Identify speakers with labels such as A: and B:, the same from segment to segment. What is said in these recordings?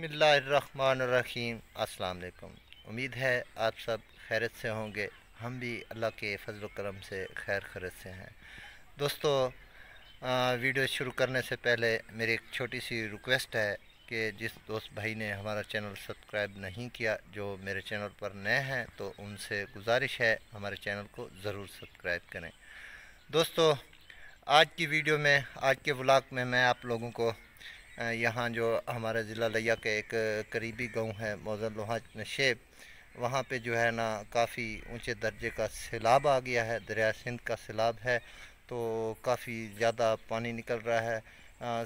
A: بسم اللہ الرحمن الرحیم۔ السلام علیکم۔ امید ہے آپ سب خیرت سے ہوں گے۔ ہم بھی اللہ کے فضل و کرم سے خیر خیرت سے ہیں۔ دوستو ویڈیو شروع کرنے سے پہلے میری ایک چھوٹی سی ریکویسٹ ہے کہ جس دوست بھائی نے ہمارا چینل سبسکرائب نہیں کیا، جو میرے چینل پر نئے ہیں، تو ان سے گزارش ہے ہمارے چینل کو ضرور سبسکرائب کریں۔ دوستو، آج کی ویڈیو میں، آج کے بلاگ میں میں آپ لوگوں کو یہاں جو ہمارا ضلع لیا کے ایک قریبی گاؤں ہے، موزن لوہاں نشیب، وہاں پہ جو ہے نا کافی اونچے درجے کا سیلاب آ گیا ہے، دریا سندھ کا سیلاب ہے، تو کافی زیادہ پانی نکل رہا ہے۔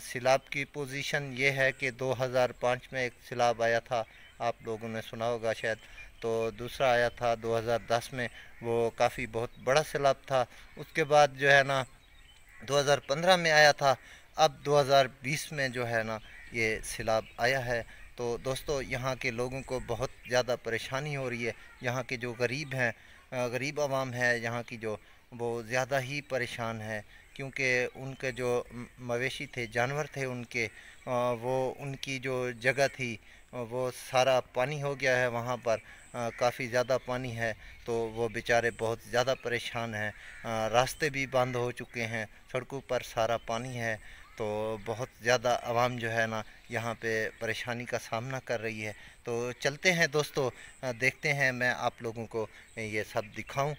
A: سیلاب کی پوزیشن یہ ہے کہ دو ہزار پانچ میں ایک سیلاب آیا تھا، آپ لوگوں نے سنا ہوگا شاید۔ تو دوسرا آیا تھا دو ہزار دس میں، وہ کافی بہت بڑا سیلاب تھا۔ اس کے بعد جو ہے نا دو ہزار پندرہ میں آیا تھا اب دو ہزار بیس میں جو ہے نا یہ سیلاب آیا ہے تو دوستو یہاں کے لوگوں کو بہت زیادہ پریشانی ہو رہی ہے۔ یہاں کے جو غریب ہیں غریب عوام ہے یہاں کی جو وہ زیادہ ہی پریشان ہے کیونکہ ان کے جو مویشی تھے، جانور تھے ان کے وہ ان کی جو جگہ تھی وہ سارا پانی ہو گیا ہے وہاں پر۔ کافی زیادہ پانی ہے تو وہ بیچارے بہت زیادہ پریشان ہیں۔ راستے بھی بند ہو چکے ہیں، سڑکوں پر سارا پانی ہے۔ تو بہت زیادہ عوام جو ہے نا یہاں پہ پریشانی کا سامنا کر رہی ہے۔ تو چلتے ہیں دوستو دیکھتے ہیں میں آپ لوگوں کو یہ سب دکھاؤں۔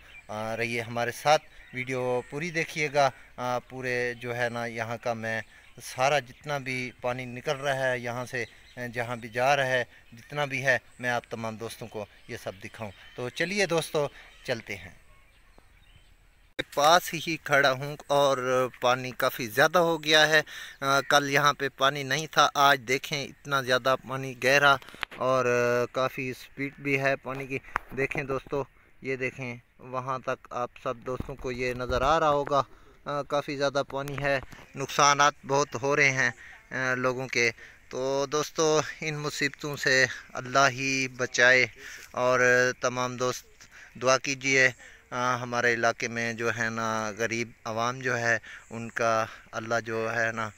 A: رہیے ہمارے ساتھ۔ ویڈیو پوری دیکھیے گا۔ پورے جو ہے نا یہاں کا میں سارا جتنا بھی پانی نکل رہا ہے یہاں سے جہاں بھی جا رہا ہے، جتنا بھی ہے میں آپ تمام دوستوں کو یہ سب دکھاؤں۔ تو چلیے دوستو، چلتے ہیں۔ پاس ہی کھڑا ہوں اور پانی کافی زیادہ ہو گیا ہے۔ کل یہاں پہ پانی نہیں تھا، آج دیکھیں اتنا زیادہ پانی گہرا اور کافی سپیٹ بھی ہے پانی کی۔ دیکھیں دوستو، یہ دیکھیں وہاں تک آپ سب دوستوں کو یہ نظر آ رہا ہوگا۔ کافی زیادہ پانی ہے، نقصانات بہت ہو رہے ہیں لوگوں کے۔ تو دوستو، ان مصیبتوں سے اللہ ہی بچائے اور تمام دوست دعا کیجیے ہمارے علاقے میں جو ہے نا غریب عوام جو ہے، ان کا اللہ جو ہے نا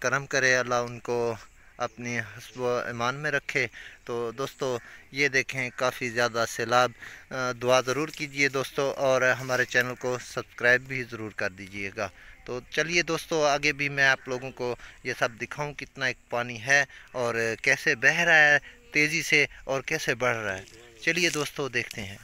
A: کرم کرے، اللہ ان کو اپنی حسب و ایمان میں رکھے۔ تو دوستو، یہ دیکھیں، کافی زیادہ سیلاب دعا ضرور کیجیے دوستو، اور ہمارے چینل کو سبسکرائب بھی ضرور کر دیجیے گا۔ تو چلیے دوستو، آگے بھی میں آپ لوگوں کو یہ سب دکھاؤں کتنا ایک پانی ہے اور کیسے بہ رہا ہے، تیزی سے اور کیسے بڑھ رہا ہے۔ چلیے دوستو، دیکھتے ہیں۔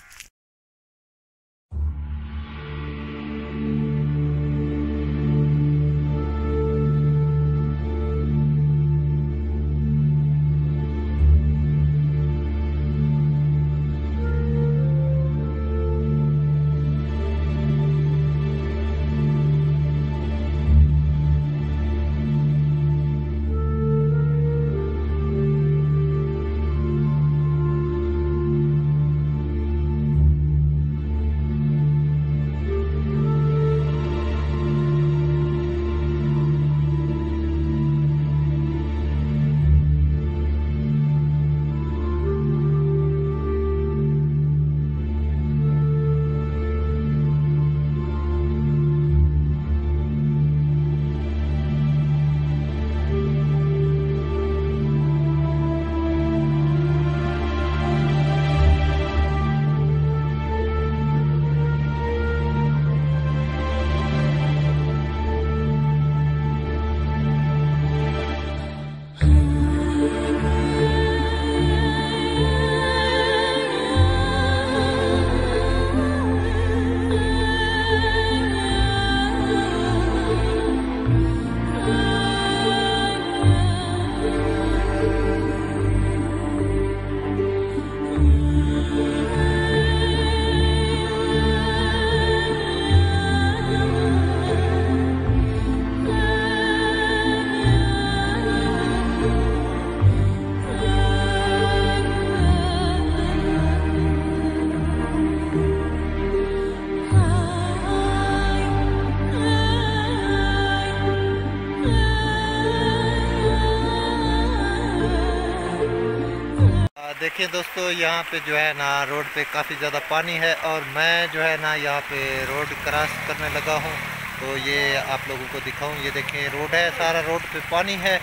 A: دیکھیں دوستو، یہاں پہ جو ہے نا روڈ پہ کافی زیادہ پانی ہے اور میں جو ہے نا یہاں پہ روڈ کراس کرنے لگا ہوں۔ تو یہ آپ لوگوں کو دکھاؤں، یہ دیکھیں روڈ ہے، سارا روڈ پہ پانی ہے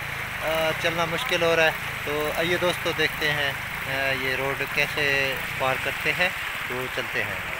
A: چلنا مشکل ہو رہا ہے۔ تو آئیے دوستو، دیکھتے ہیں یہ روڈ کیسے پار کرتے ہیں۔ تو چلتے ہیں۔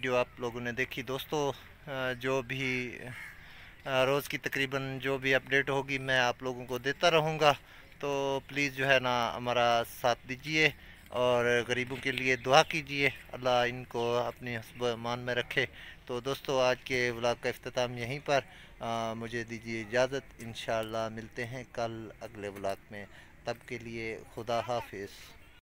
A: ویڈیو آپ لوگوں نے دیکھی۔ دوستو جو بھی روز کی تقریباً جو بھی اپڈیٹ ہوگی، میں آپ لوگوں کو دیتا رہوں گا۔ تو پلیز جو ہے نا، ہمارا ساتھ دیجیے اور غریبوں کے لیے دعا کیجیے۔ اللہ ان کو اپنی حسب مان میں رکھے۔ تو دوستو، آج کے ولاگ کا افتتام یہیں پر۔ مجھے دیجیے اجازت۔ انشاءاللہ ملتے ہیں کل اگلے ولاگ میں۔ تب کے لیے خدا حافظ۔